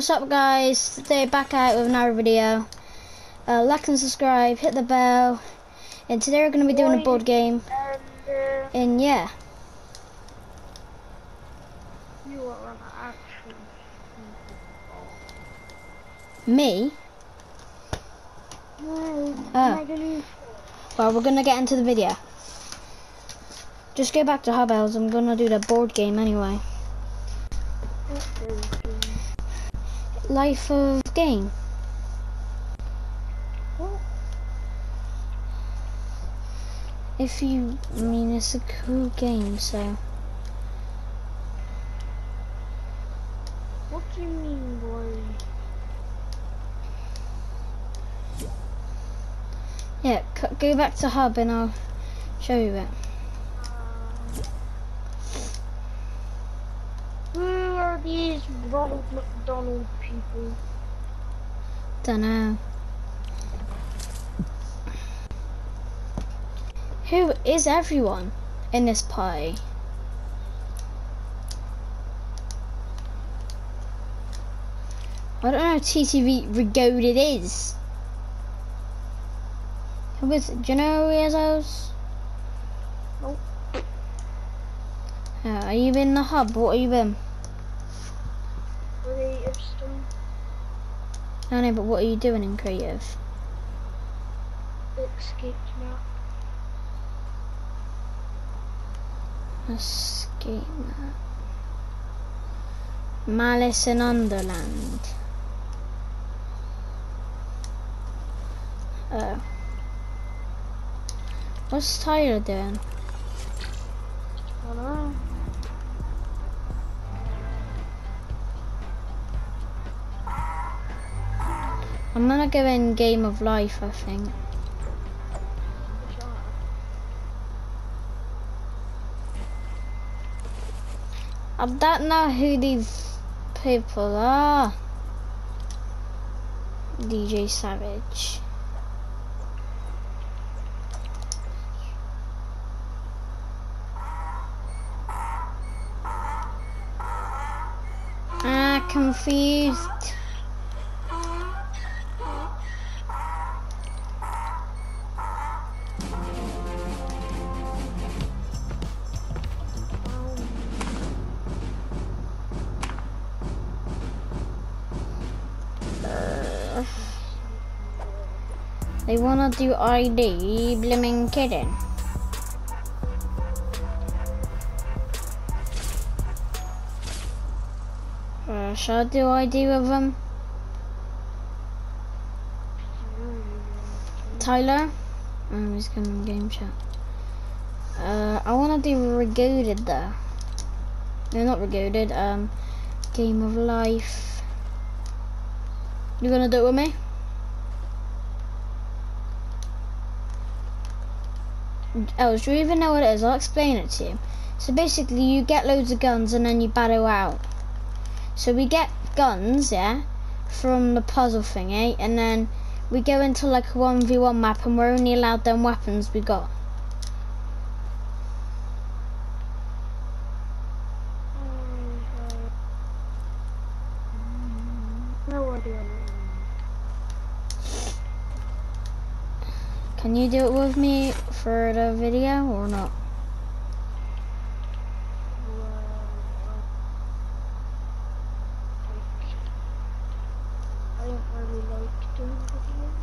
What's up guys? Today back out with another video. Uh, like and subscribe, hit the bell. And today we're going to be doing a board game. And yeah, you are an actual me. Oh. Well, we're going to get into the video. Just go back to Hubels. I'm going to do the board game anyway. it? Life of game. If you, I mean, it's a cool game, so. What do you mean, boy? Yeah, go back to Hub and I'll show you it. Who these Ronald McDonald people? Dunno. Who is everyone in this party? I don't know who TTV Regoated is. Who is it? Do you know who he is, Oz? Nope. Uh, are you in the hub? What are you in? Creative stuff. No, no, but what are you doing in creative? Escape map. Escape map. Malice in Underland. Oh. What's Tyler doing? I don't know. I'm gonna go in Game of Life, I think. I don't know who these people are. DJ Savage. Ah, confused. Wanna do ID, blimmin' kidding. Uh, shall I do ID with them? Tyler? Oh, he's coming game chat. Uh, I wanna do Regoated though. No, not Regoated, um, Game of Life. You gonna do it with me? Oh, do you even know what it is? I'll explain it to you. So basically, you get loads of guns and then you battle out. So we get guns, yeah, from the puzzle thingy, and then we go into like a 1v1 map and we're only allowed them weapons we got. Can you do it with me for the video or not? I don't really like doing videos.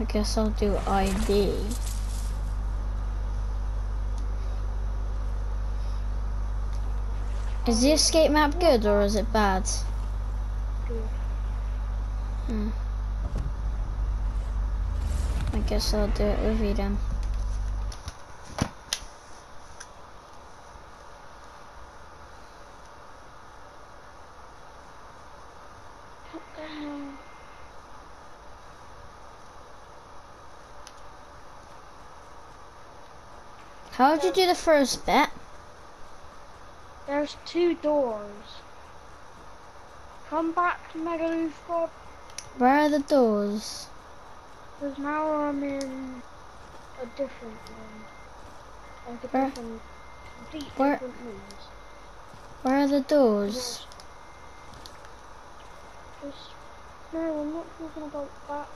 I guess I'll do ID. Is the escape map good or is it bad? Good. Hmm. I guess I'll do it with you then. What the hell? How would you do the first bit? There's two doors. Come back to Megaloof God, Where are the doors? because now I'm in a different one. Like a Where? different, complete Where? different moves. Where are the doors? Just, just, no, I'm not talking about that.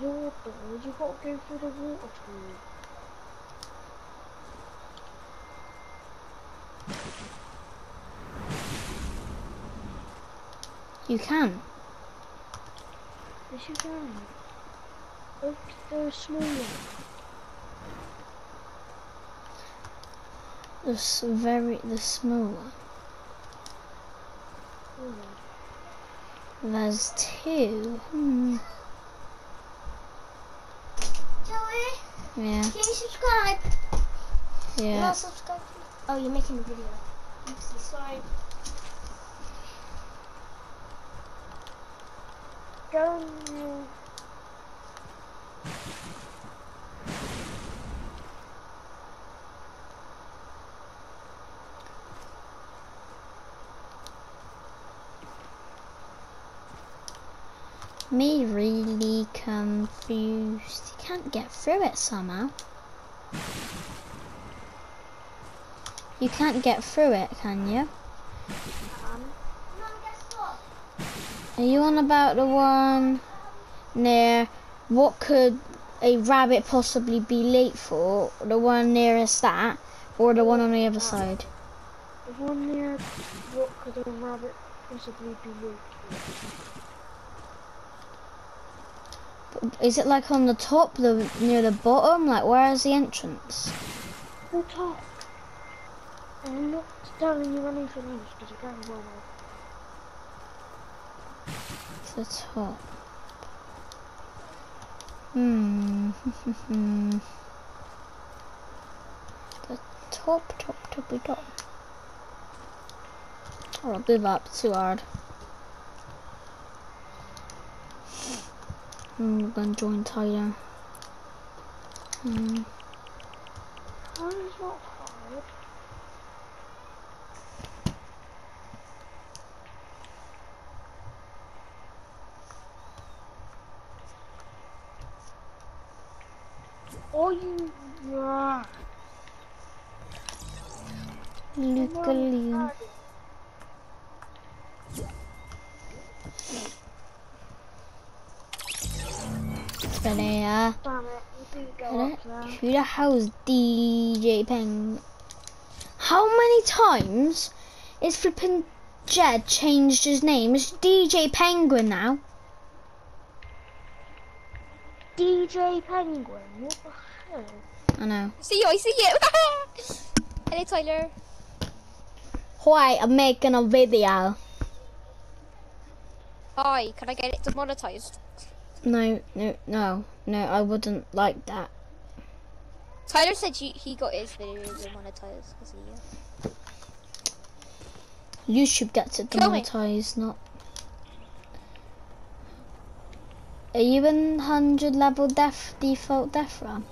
Your doors, you've got to go through the water. You can. Yes, you can. Look, they're small. The s- very the smaller. Oh, There's two. Hmm. Joey, Yeah. can you subscribe? Yeah. not subscribed. Oh, you're making a video. Oopsie, sorry. Me really confused. You can't get through it somehow. You can't get through it, can you? Um, Mum, guess what? Are you on about the one near what could a rabbit possibly be late for? The one nearest that, or the one on the other side? the one near what could a rabbit possibly be late for? Is it like on the top, the near the bottom? Like where is the entrance? The top. I'm not telling you anything else because you can't well The top. Hmm. the top, top, toppy top. Oh, I'll give up. Too hard. I'm gonna join Tyler. Hmm. How is not hard? Oh, you. Yeah. Look at you. There. Damn it, you go Hello? up there. Who the hell's DJ Peng? How many times is flipping Jed changed his name? It's DJ Penguin now. DJ Penguin, what the hell? I know. See you, I see you. Hello, Tyler. Why I'm making a video. Hi, can I get it demonetized? No, no, no, no. I wouldn't like that. Tyler said you, he got his video demonetized because he. YouTube gets it Kill demonetized, not. Are you in hundred level death default death run?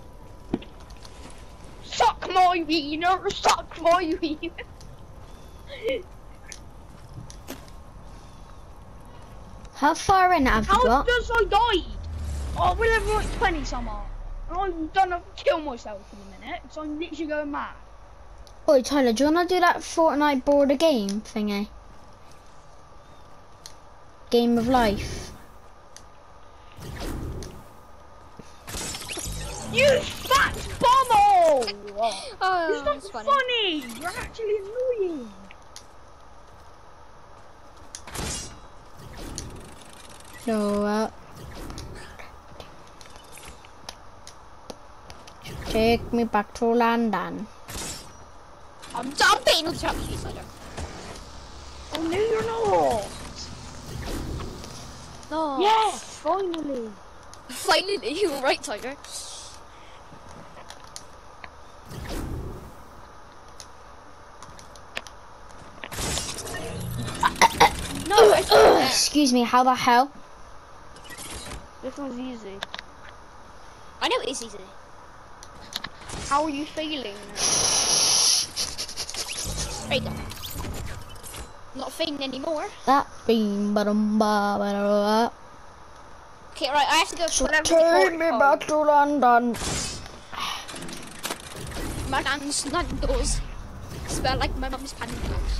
Suck my wiener, suck my wiener. How far in have you got? How does I died? Oh, we're level like 20 somehow. And I'm gonna kill myself in a minute, so I'm literally going mad. Oi, Tyler, do you wanna do that Fortnite board a game thingy? Game of life. You fat bumhole! It's Oh, not that's funny. funny. You're actually annoying. So, uh, take me back to London. I'm jumping on top of you, Tyler. Oh no, you're not. No. Yes, finally. Finally, you were right, Tyler. No, not. Excuse me, how the hell? This one's easy. I know it is easy. How are you feeling? There you go. Not feeling anymore. That beam, ba dum ba ba da Okay, right, I have to go Take me back to London. my nan's Nando's. Smell like my mum's pandos.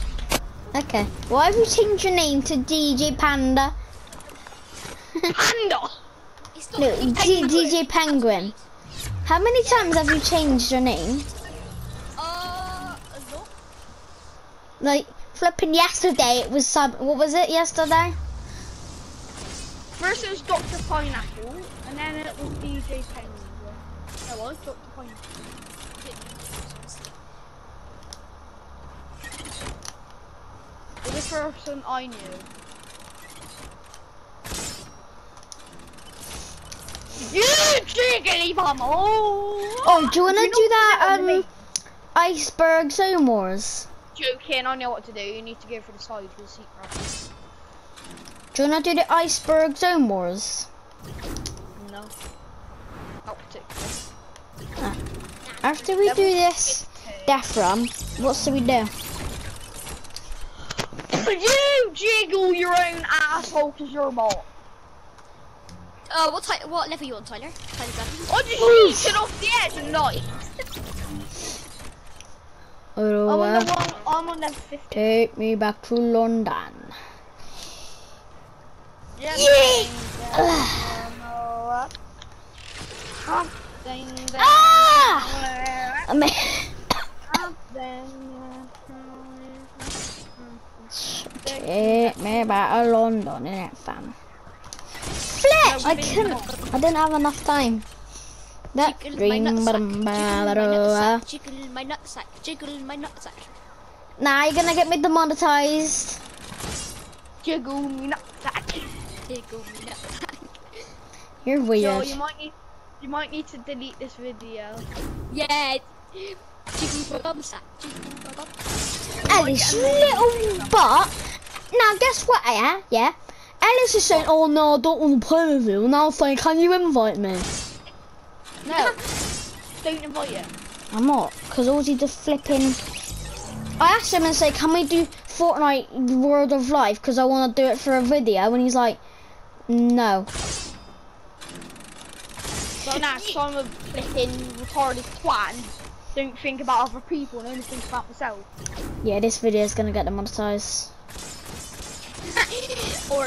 Okay. Why have you changed your name to DJ Panda? Panda! No, D- DJ Penguin. How many times have you changed your name? Uh, no. Like flipping yesterday, it was sub. What was it yesterday? First it was Dr. Pineapple, and then it was DJ Penguin. It was Dr. Pineapple. You're the person I knew. You jiggly bum! Oh! Oh, do you wanna You do that? to Um, iceberg zone wars? Joking, I know what to do. You need to go for the side for the secret. Do you wanna do the iceberg zone wars? No. Not particularly. After we do this death run, what should we do? You jiggle your own asshole because you're a bot. Uh, what type? What level you on, Tyler? Tyler Gunn. I just yeeted off the edge and died. Oh, I'm on uh, the one. I'm on level 50. take me back to London. Yeah. Ah! I mean, take me back to London, innit, fam? Flip! I couldn't. I didn't have enough time. That Jiggle my dream, nutsack. ba-dum-ba-da-da. Jiggle my nutsack. Jiggle my nutsack. Nah, you're gonna get me demonetized. Jiggle me nutsack. Jiggle my nutsack. You're Yo, weird. you might need. You might need to delete this video. Yeah. Jiggle my bum sack. Jiggle my bum. Alice, little butt. Now, guess what, yeah? Yeah? Alice is saying, oh no, I don't want to play with you. And I was like, can you invite me? No. Don't invite him. I'm not, because all he just flipping. I asked him and say, can we do Fortnite World of Life? Because I want to do it for a video. And he's like, no. So now, so I'm a flipping retarded twat don't think about other people and only think about myself. Yeah, this video is going to get demonetized. Or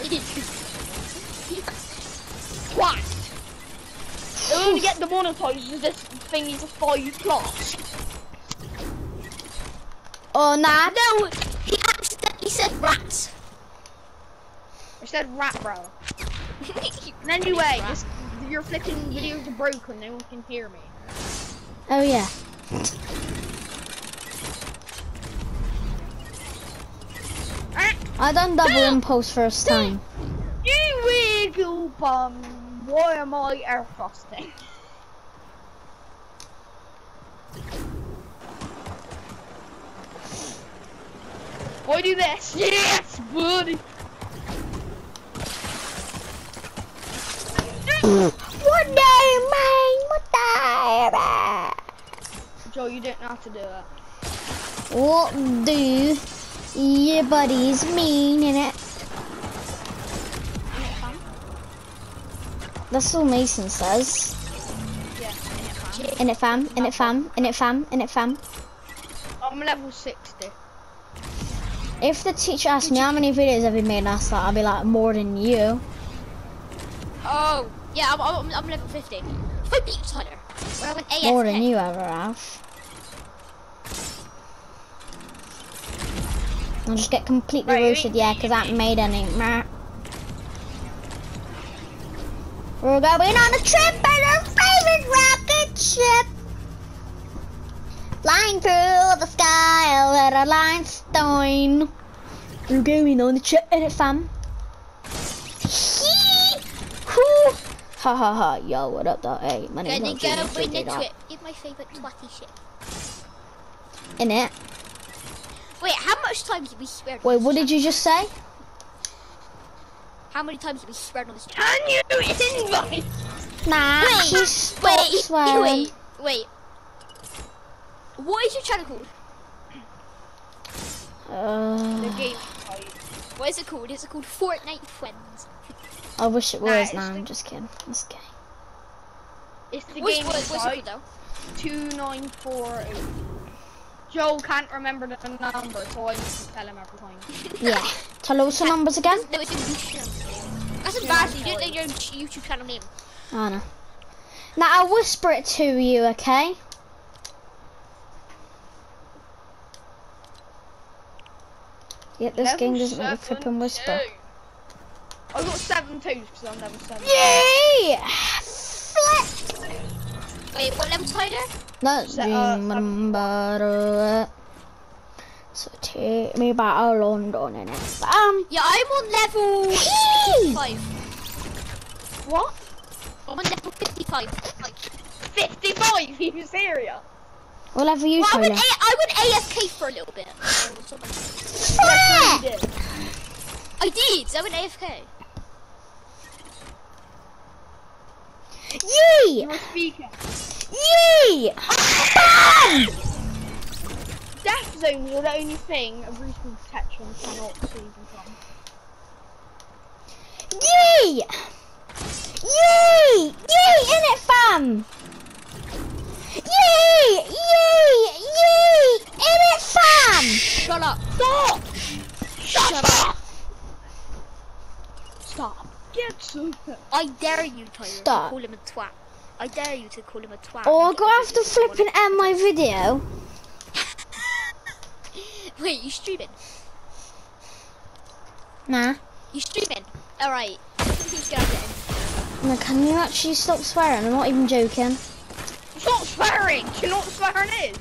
only get demonetized if this thing is a 5 plus. Oh, nah. no, he accidentally said rats. I said rat, bro. And anyway, this, your flipping videos are broken, no one can hear me. Oh, yeah. Ah, I done double impulse first time. you wiggle bum! Why am I air frosting? Why do this? Yes, buddy! What day, man? What day? Joe, you know how to do it. What do your buddies mean in it? That's all Mason says. Yeah, In it fam, in it fam, in it fam, in it fam. I'm level 60. If the teacher asked me how many videos have you made last night, I'll be like, more than you. Oh, yeah, I'm, I'm, I'm level 50. I beat Tyler. When I went AFK. More than you ever have. I'll just get completely Right, roasted, yeah, because I haven't made any. Meh. We're going on a trip in our favorite rocket ship. Flying through the sky with a limestone. We're going on a trip in it, fam. Ha ha ha, yo, what up, though? Hey, my name's Gonna go win the figure it out. trip. It's my favourite twatty shit. In it. Wait, how much time did we swear? Wait, what did you just say? How many times did we swear on this channel? Can you invite? Nah, Wait, she stopped Wait, swearing. wait, wait. What is your channel called? The Uh, game. What is it called? Is it called Fortnite Friends? I wish it was. it's Nah, I'm just kidding. Just kidding. It's the What's, game what, what's it called though? 2948. Joel can't remember the number, so I need to tell him every time. Yeah. Tell us the numbers again. No, it's a YouTube name. That's embarrassing. You didn't know your YouTube channel name. I know. Now I'll whisper it to you, okay? Yep, this game doesn't let you flip and whisper. I got seven twos because I'm level seven. Yay! Flip! Wait, what level Tyler? Let's So, uh, remember it. So take me back to London in it. Bam! Yeah, I'm on level 55. What? I'm on level 55. 55? Are you serious? What level you, Well, I went, Tyler? A- I went AFK for a little bit. Flip! I did. I went AFK. Yee! You were speaking. Yee! Bam! Death zones are the only thing a respawn protection cannot save you from. Yee! Yee! Yee! In it, fam! Yee! Yee! Yee! In it, fam! Shut up. Stop! Shut up. Stop. Get some. I dare you, Tyler, Stop. call him a twat. I dare you to call him a twat. Oh, or and go after flipping end my video. Wait, you streaming? Nah. You streaming? Alright. He's gonna get him. No, can you actually stop swearing? I'm not even joking. Stop swearing! Do you know what swearing is?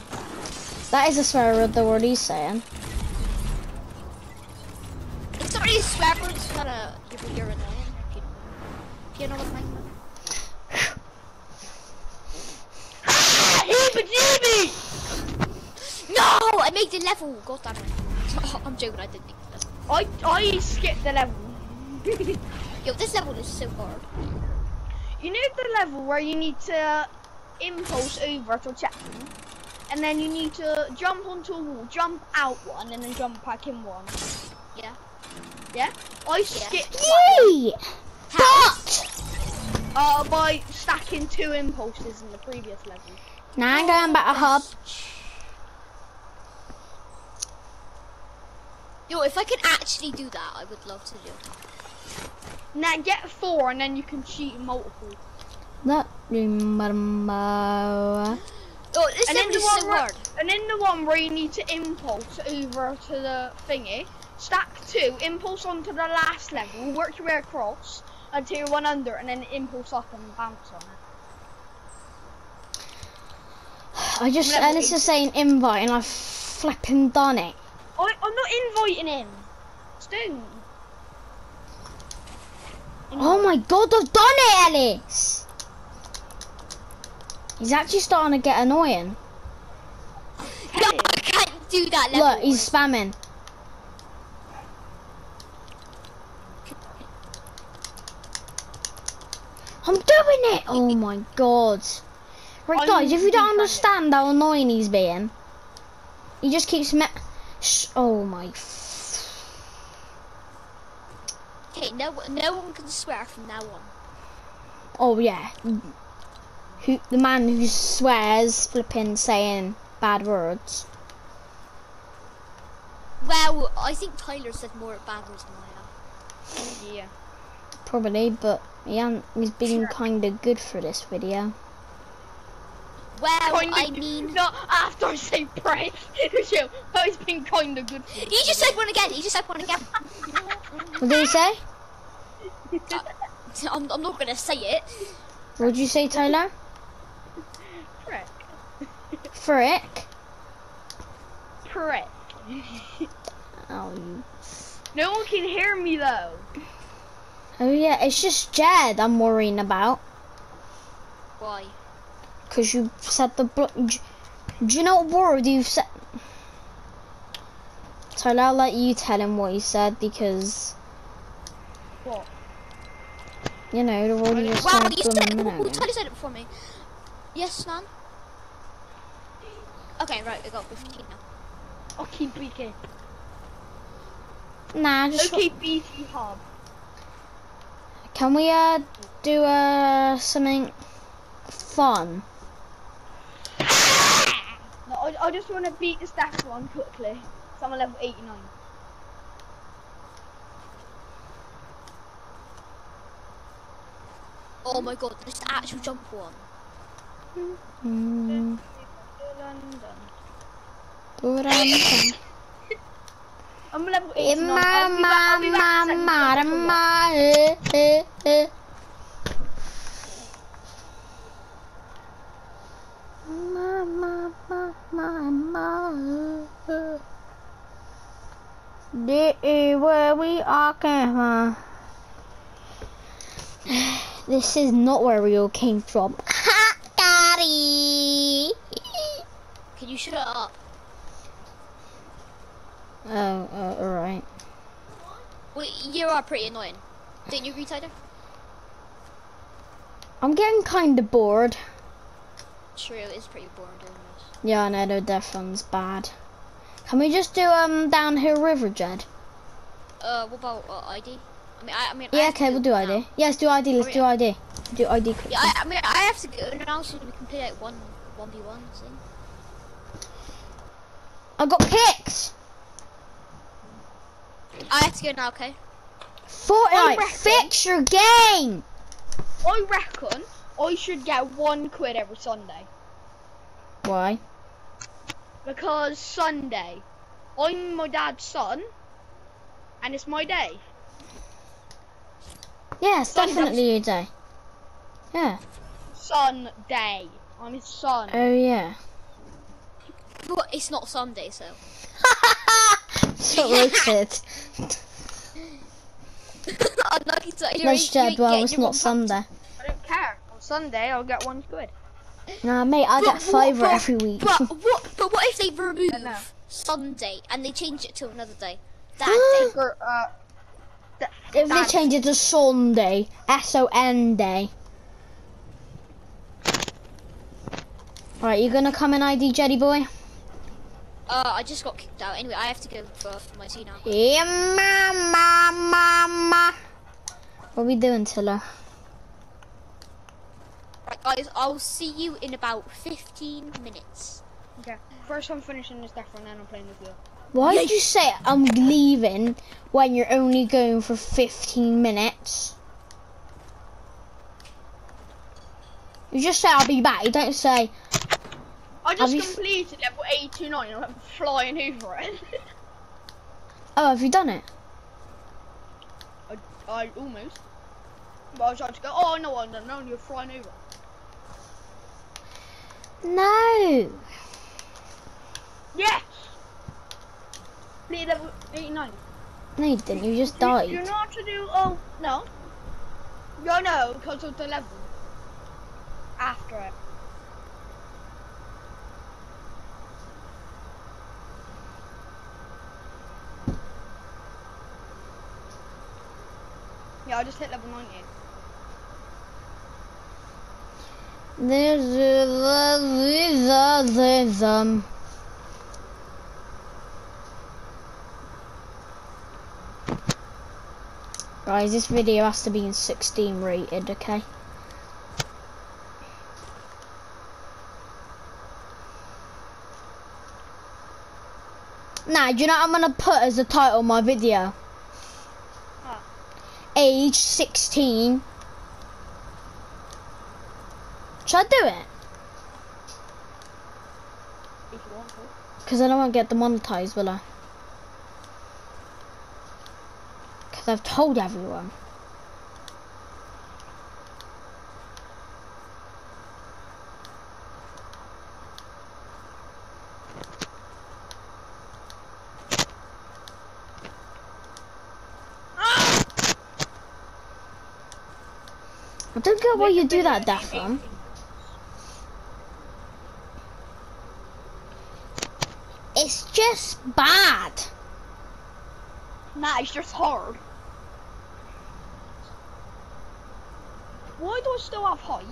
That is a swear word, the word he's saying. It's not really a swear word, it's not a. You're, you're annoying. You, know what I mean. Heebie-jeebie! No! I made the level! God damn it. I'm joking, I didn't make the level. I, I skipped the level. Yo, this level is so hard. You know the level where you need to impulse over to check them, and then you need to jump onto a wall, jump out one, and then jump back in one. Yeah. Yeah? I skipped that Yee! But! uh, by stacking two impulses in the previous level. Now I'm going back to hub. Yo, if I could actually do that, I would love to do. Now get four, and then you can cheat multiple. That remember. Oh, this And then level the one so where, and then the one where you need to impulse over to the thingy, stack two, impulse onto the last level, work your way across until you're one under, and then impulse up and bounce on it. I just, Level Ellis is saying invite and I've flipping done it. I, I'm not inviting him. Stone. Oh my god, I've done it, Ellis! He's actually starting to get annoying. No, I can't do that level. Look, he's spamming. I'm doing it! Oh my god. Right, I'm guys, if you don't really understand how annoying he's being, he just keeps me. Sh- oh my. F- Okay, no, no one can swear from now on. oh yeah. Who the man who swears, flipping, saying bad words. Well, I think Tyler said more bad words than I have. Yeah. Probably, but he ain't, he's being kind of good for this video. Well, Kinda I good- mean, Not after I say prank. Chill. That has been kind of good for you. he just said one again. He just said one again. What did he say? I'm, I'm not gonna say it. What did you say, Tyler? Prick. Frick. Prick. Oh, you. No one can hear me though. Oh yeah, it's just Jed I'm worrying about. Why? Because you said the blo- do, do you know what word you've said? Tyler, I'll let you tell him what you said because, What? you know, the word you just Wow, said you said it. minute Well, ago. Said it before me. Yes, Nan. Okay, right. I got 15 now. I'll keep BK. Nah, just Okay, BT Hub. can we uh do uh something fun? I just want to beat the staff one quickly. So I'm on level 89. Oh my god, this actual jump one. Mm. London. I'm level 89. I'll be back, I'll be back ma eh, eh. This is where we are came from. This is not where we all came from. Ha, Daddy. Can you shut up? Oh, uh, alright. Well, you are pretty annoying. Didn't you agree, Tyler? I'm getting kind of bored. True, it's pretty boring doing this. Yeah, I know the death run's bad. Can we just do um downhill river, Jed? Uh, what about uh, ID? I mean, I, I mean. Yeah, to okay, we'll do now. ID. Yes, do ID. Let's Oh, do ID. Do ID quickly. Yeah, I, I mean, I have to go now so we can play like one, one v one thing. I got picked. I have to go now, okay? Fortnite, fix your game. I reckon I should get one quid every Sunday. Why? Because Sunday, I'm my dad's son, and it's my day. Yes, Sunday. definitely your day. Yeah. Sunday. I'm his son. Oh yeah. But it's not Sunday, so. so roasted. Unlucky to you're Jed. Well, it's not Sunday. I don't care. On Sunday, I'll get one quid. Nah, mate, I But get five but- every week. But what? But what if they remove know. Sunday and they change it to another day? That day. For, uh, if they change it to Sunday, S O N day. Alright, you gonna come in ID, Jetty boy? Uh, I just got kicked out. Anyway, I have to go for, for my tea now. Yeah, mama, mama. What are we doing, Tilla? Right, guys, I'll see you in about 15 minutes. okay. First, I'm finishing this death run, then I'm playing with you. Why did you say I'm leaving when you're only going for 15 minutes? You just say I'll be back. You don't say, I just completed level 89 and I'm flying over it. oh, have you done it? I, I almost. But I was trying to go, oh no, I don't know, you're flying over. No. Yes! Completed uh, level 89. No, you didn't. You just You, died. you know how to do, oh, no. No, no, because of the level. After it. Yeah, I just hit level 90. This is a this um. Guys, this video has to be in 16 rated, okay? Nah, do you know what I'm gonna put as the title of my video? Huh. Age 16. Should I do it? If you want to. Because I won't want to get demonetized, will I? Because I've told everyone. I don't get why you do that, Daphne. It's just bad. Nah, it's just hard. Why do I still have height?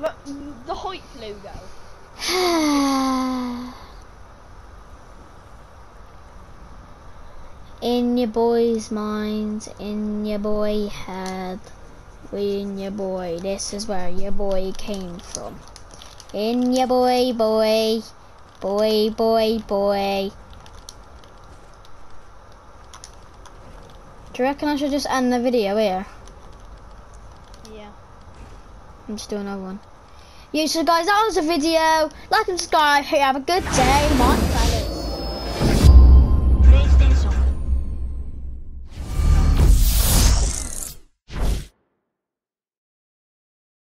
Look, the height logo. in your boy's mind, in your boy head, in your boy, this is where your boy came from. In your boy, boy, Boy, boy, boy. Do you reckon I should just end the video here? Yeah. and just do another one. Yeah, so guys, that was a video. Like and subscribe. Hope you have a good day. Bye.